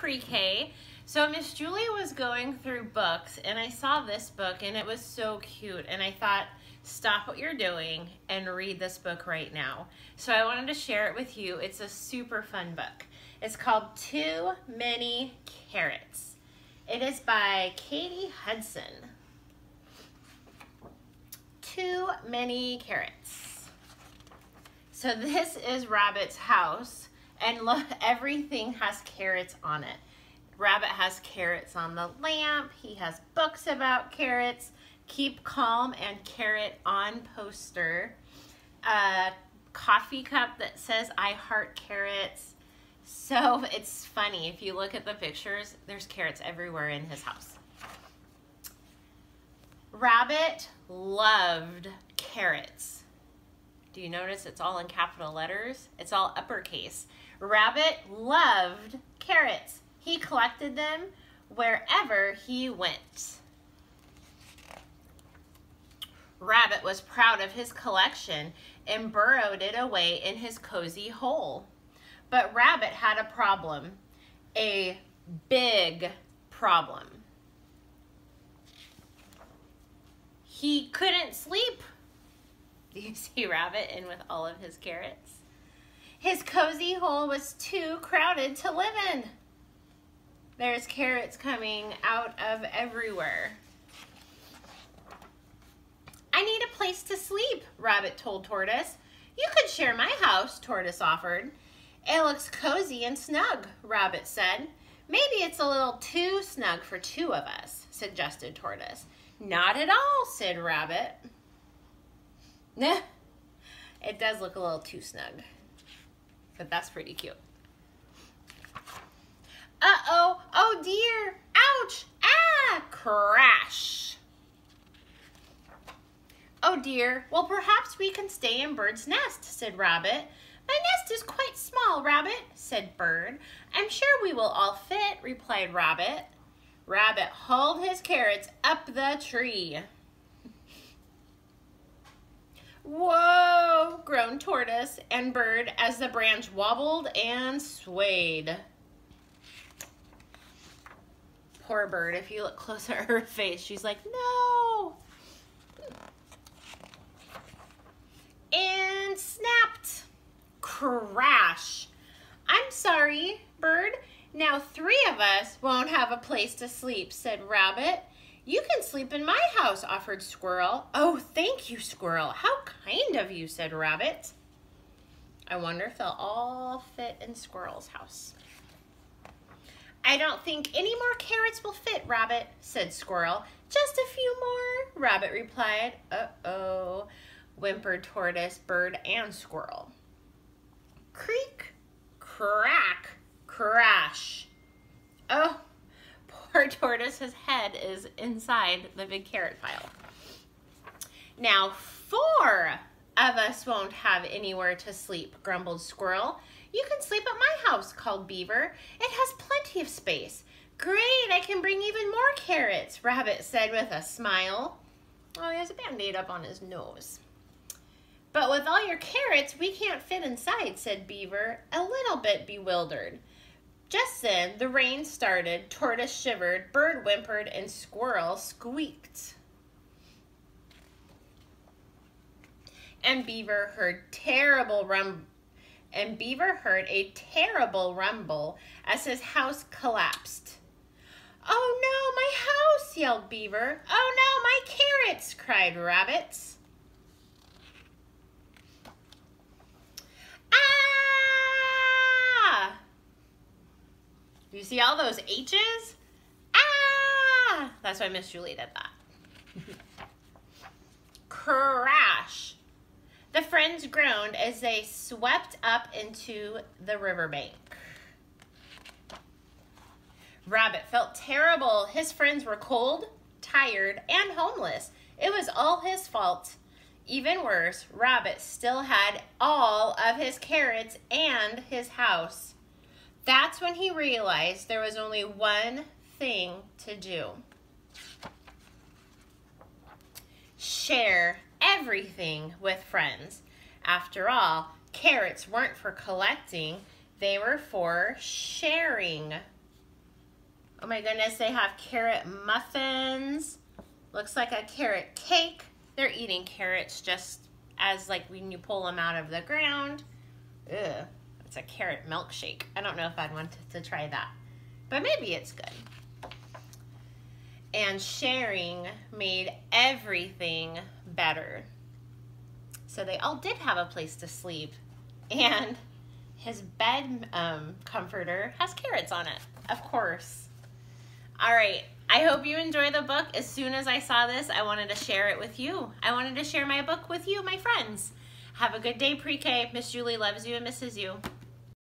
pre-K. So Miss Julie was going through books and I saw this book and it was so cute and I thought, stop what you're doing and read this book right now. So I wanted to share it with you. It's a super fun book. It's called Too Many Carrots. It is by Katy Hudson. Too Many Carrots. So this is Rabbit's house and look, everything has carrots on it. Rabbit has carrots on the lamp. He has books about carrots. Keep calm and carrot on poster. A coffee cup that says I heart carrots. So it's funny. If you look at the pictures, there's carrots everywhere in his house. Rabbit loved carrots. Do you notice it's all in capital letters? It's all uppercase. Rabbit loved carrots. He collected them wherever he went. Rabbit was proud of his collection and burrowed it away in his cozy hole. But Rabbit had a problem, a big problem. He couldn't sleep. Do you see Rabbit in with all of his carrots? His cozy hole was too crowded to live in. There's carrots coming out of everywhere. I need a place to sleep, Rabbit told Tortoise. You could share my house, Tortoise offered. It looks cozy and snug, Rabbit said. Maybe it's a little too snug for two of us, suggested Tortoise. Not at all, said Rabbit. Nah, it does look a little too snug but that's pretty cute. Uh-oh, oh dear, ouch, ah, crash. Oh dear, well perhaps we can stay in Bird's nest, said Rabbit. My nest is quite small, Rabbit, said Bird. I'm sure we will all fit, replied Rabbit. Rabbit hauled his carrots up the tree. Whoa, groaned Tortoise and Bird as the branch wobbled and swayed. Poor Bird, if you look close at her face, she's like, no. And snapped. Crash. I'm sorry, Bird. Now three of us won't have a place to sleep, said Rabbit. You can sleep in my house, offered Squirrel. Oh, thank you, Squirrel. How kind of you, said Rabbit. I wonder if they'll all fit in Squirrel's house. I don't think any more carrots will fit, Rabbit, said Squirrel. Just a few more, Rabbit replied. Uh-oh, whimpered Tortoise, Bird, and Squirrel. Creak, crack, crash. Oh, Poor Tortoise's head is inside the big carrot pile. Now, four of us won't have anywhere to sleep, grumbled Squirrel. You can sleep at my house, called Beaver. It has plenty of space. Great, I can bring even more carrots, Rabbit said with a smile. Oh, he has a band-aid up on his nose. But with all your carrots, we can't fit inside, said Beaver, a little bit bewildered. Just then, the rain started, Tortoise shivered, Bird whimpered, and Squirrel squeaked. And Beaver heard terrible rum and Beaver heard a terrible rumble as his house collapsed. Oh no, my house, yelled Beaver. Oh no, my carrots, cried Rabbit. Do you see all those H's? Ah! That's why Miss Julie did that. Crash. The friends groaned as they swept up into the riverbank. Rabbit felt terrible. His friends were cold, tired, and homeless. It was all his fault. Even worse, Rabbit still had all of his carrots and his house. That's when he realized there was only one thing to do. Share everything with friends. After all, carrots weren't for collecting, they were for sharing. Oh my goodness, they have carrot muffins. Looks like a carrot cake. They're eating carrots just as like when you pull them out of the ground. Ugh, it's a carrot milkshake. I don't know if I'd want to, to try that, but maybe it's good. And sharing made everything better. So they all did have a place to sleep. And his bed um, comforter has carrots on it, of course. All right, I hope you enjoy the book. As soon as I saw this, I wanted to share it with you. I wanted to share my book with you, my friends. Have a good day, pre-K. Miss Julie loves you and misses you.